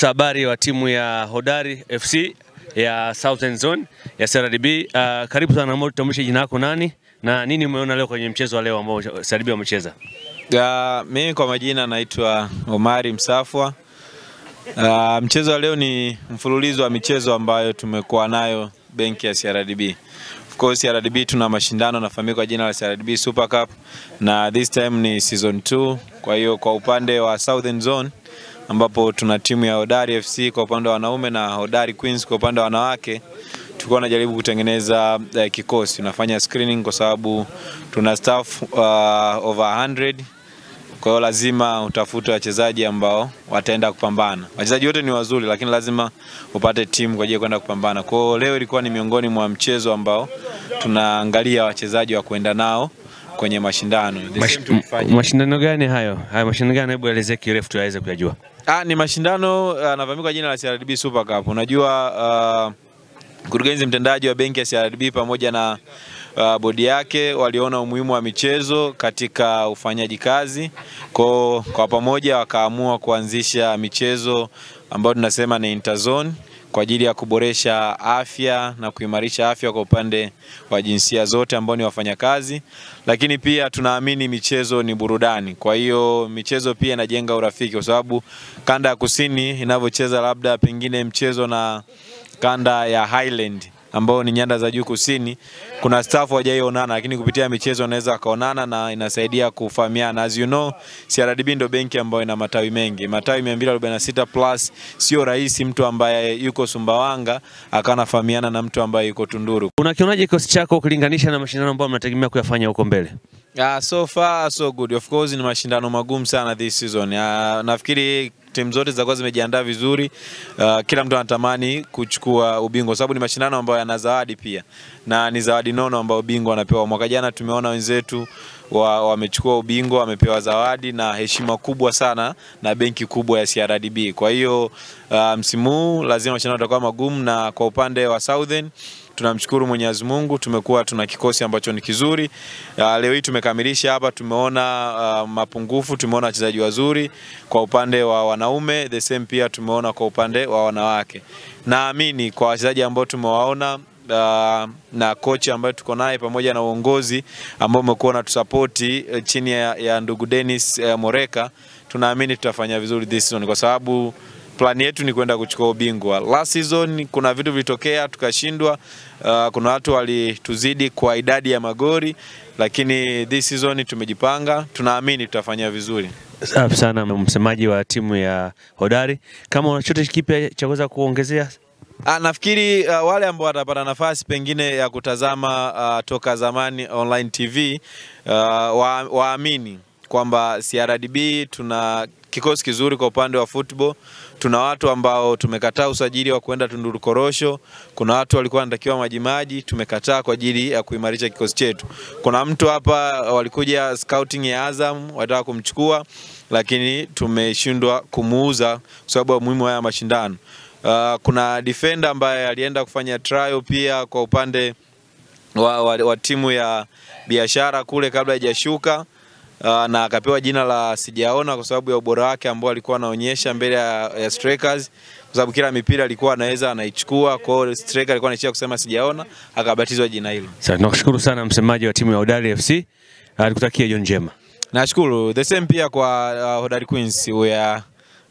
afisa habari wa timu ya Hodari FC ya Southern Zone ya CRDB. Uh, karibu sana, naomba tutambulishe jina lako nani na nini umeona leo kwenye mchezo wa leo ambao CRDB wamecheza? Uh, mimi kwa majina naitwa Omari Msafwa. Uh, mchezo wa leo ni mfululizo wa michezo ambayo tumekuwa nayo benki ya CRDB. Of course CRDB tuna mashindano yanafahamika kwa jina la CRDB Super Cup na this time ni season 2. Kwa hiyo kwa upande wa Southern Zone ambapo tuna timu ya Hodari FC kwa upande wa wanaume na Hodari Queens kwa upande wa wanawake tulikuwa tunajaribu kutengeneza uh, kikosi, tunafanya screening kwa sababu tuna staff uh, over 100 kwa hiyo lazima utafute wachezaji ambao wataenda kupambana. Wachezaji wote ni wazuri, lakini lazima upate timu kwa ajili ya kwenda kupambana. Kwa hiyo leo ilikuwa ni miongoni mwa mchezo ambao tunaangalia wachezaji wa kwenda nao kwenye mashindano. Mash, mashindano gani hayo? Hayo mashindano gani? Hebu elezee kirefu tuweze kuyajua. Ah, ni mashindano uh, yanafahamika kwa jina la CRDB Super Cup. Unajua uh, mkurugenzi mtendaji wa benki ya CRDB pamoja na uh, bodi yake waliona umuhimu wa michezo katika ufanyaji kazi kwa, kwa pamoja wakaamua kuanzisha michezo ambayo tunasema ni interzone kwa ajili ya kuboresha afya na kuimarisha afya kwa upande wa jinsia zote ambao ni wafanyakazi, lakini pia tunaamini michezo ni burudani. Kwa hiyo michezo pia inajenga urafiki, kwa sababu kanda ya kusini inavyocheza labda pengine mchezo na kanda ya Highland ambao ni nyanda za juu kusini, kuna staff wajaionana, lakini kupitia michezo wanaweza wakaonana na inasaidia kufahamiana. As you know, CRDB ndio benki ambayo ina matawi mengi, matawi 246 plus. Sio rahisi mtu ambaye yuko Sumbawanga akawa anafahamiana na mtu ambaye yuko Tunduru. Unakionaje kikosi chako ukilinganisha na mashindano ambayo mnategemea kuyafanya huko mbele? Uh, so far so good. Of course ni mashindano magumu sana this season. Uh, nafikiri timu zote zitakuwa zimejiandaa vizuri. Uh, kila mtu anatamani kuchukua ubingwa sababu ni mashindano ambayo yana zawadi pia, na ni zawadi nono ambayo bingwa anapewa. Mwaka jana tumeona wenzetu wamechukua wa- ubingwa, wamepewa zawadi na heshima kubwa sana na benki kubwa ya CRDB. Kwa hiyo uh, msimu huu lazima mashindano yatakuwa magumu, na kwa upande wa Southern tunamshukuru Mwenyezi Mungu, tumekuwa tuna kikosi ambacho ni kizuri. Uh, leo hii tumekamilisha hapa, tumeona uh, mapungufu, tumeona wachezaji wazuri kwa upande wa wanaume, the same pia tumeona kwa upande wa wanawake. Naamini kwa wachezaji ambao tumewaona uh, na kocha ambaye tuko naye pamoja na uongozi ambao umekuwa unatusapoti uh, chini ya, ya ndugu Dennis uh, Moreka, tunaamini tutafanya vizuri this season kwa sababu plani yetu ni kwenda kuchukua ubingwa. Last season kuna vitu vilitokea tukashindwa. Uh, kuna watu walituzidi kwa idadi ya magori, lakini this season tumejipanga, tunaamini tutafanya vizuri. Safi sana, msemaji wa timu ya Hodari, kama una chochote kipya cha kuweza kuongezea? Ah, nafikiri uh, wale ambao watapata nafasi pengine ya kutazama uh, toka zamani online TV uh, wa, waamini kwamba CRDB tuna kikosi kizuri kwa upande wa football. Tuna watu ambao tumekataa usajili wa kwenda Tunduru Korosho. Kuna watu walikuwa wanatakiwa Majimaji, tumekataa kwa ajili ya kuimarisha kikosi chetu. Kuna mtu hapa walikuja scouting ya Azam, wataka kumchukua lakini tumeshindwa kumuuza kwa sababu ya muhimu haya mashindano. Uh, kuna defender ambaye alienda kufanya trial pia kwa upande wa, wa, wa timu ya biashara kule kabla haijashuka uh, na akapewa jina la sijaona kwa sababu ya ubora wake ambao alikuwa anaonyesha mbele ya, ya strikers kwa sababu kila mipira alikuwa anaweza anaichukua. Kwa hiyo striker alikuwa anaishia kusema sijaona, akabatizwa jina hilo. Sasa tunakushukuru sana msemaji wa timu ya Hodari FC. alikutakia jioni njema. Nashukuru the same pia kwa uh, Hodari Queens we are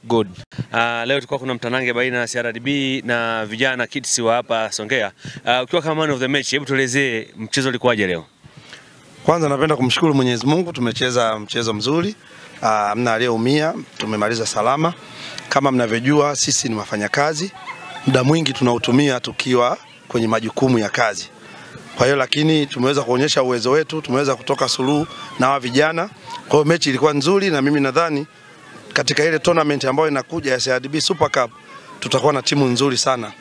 good. Uh, leo tulikuwa kuna mtanange baina ya CRDB na vijana kids wa hapa Songea. Uh, ukiwa kama man of the match, hebu tuelezee mchezo ulikuwaje leo? Kwanza napenda kumshukuru Mwenyezi Mungu, tumecheza mchezo mzuri, hamna aliyeumia, tumemaliza salama. Kama mnavyojua, sisi ni wafanyakazi, muda mwingi tunautumia tukiwa kwenye majukumu ya kazi. Kwa hiyo lakini tumeweza kuonyesha uwezo wetu, tumeweza kutoka suluhu na hawa vijana. Kwa hiyo mechi ilikuwa nzuri, na mimi nadhani katika ile tournament ambayo inakuja ya CRDB Super Cup tutakuwa na timu nzuri sana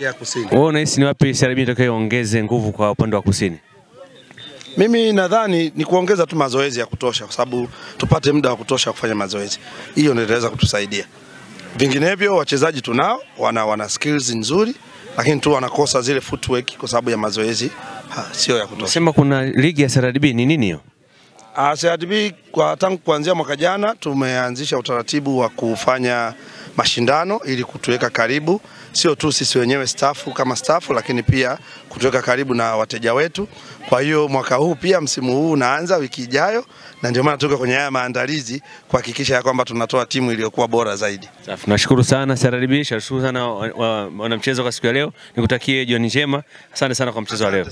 ya kusini. Wewe unahisi ni wapi CRDB itakayoongeze nguvu kwa upande wa kusini? Mimi nadhani ni kuongeza tu mazoezi ya kutosha, kwa sababu tupate muda wa kutosha kufanya mazoezi. Hiyo ndio itaweza kutusaidia. Vinginevyo wachezaji tunao, wana, wana skills nzuri, lakini tu wanakosa zile footwork kwa sababu ya mazoezi ha, sio ya kutosha. Sema kuna ligi ya CRDB ni nini hiyo? Uh, CRDB kwa tangu kuanzia mwaka jana tumeanzisha utaratibu wa kufanya mashindano ili kutuweka karibu, sio tu sisi wenyewe stafu kama stafu, lakini pia kutuweka karibu na wateja wetu. Kwa hiyo mwaka huu pia msimu huu unaanza wiki ijayo, na ndio maana tuko kwenye haya maandalizi kuhakikisha ya kwamba tunatoa timu iliyokuwa bora zaidi. Safi, nashukuru sana CRDB, nashukuru sana wanamchezo kwa siku ya leo. Nikutakie jioni njema. Asante sana kwa mchezo wa leo.